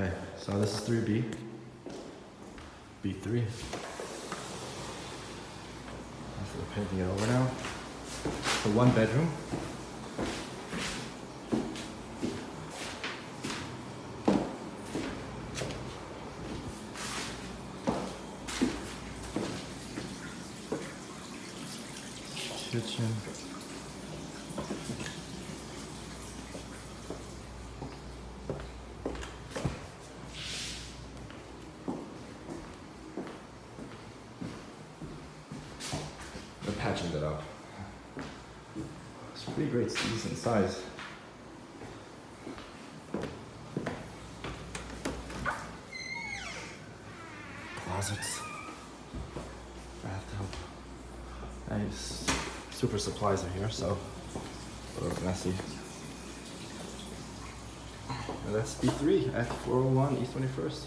Okay, so this is 3B. B3. That's the painting it over now. The one bedroom. Kitchen. Patching that up. It's pretty great, it's decent size. Closets, bathtub. Nice. Super supplies are here, so a little messy. And that's B3 at 401 East 21st.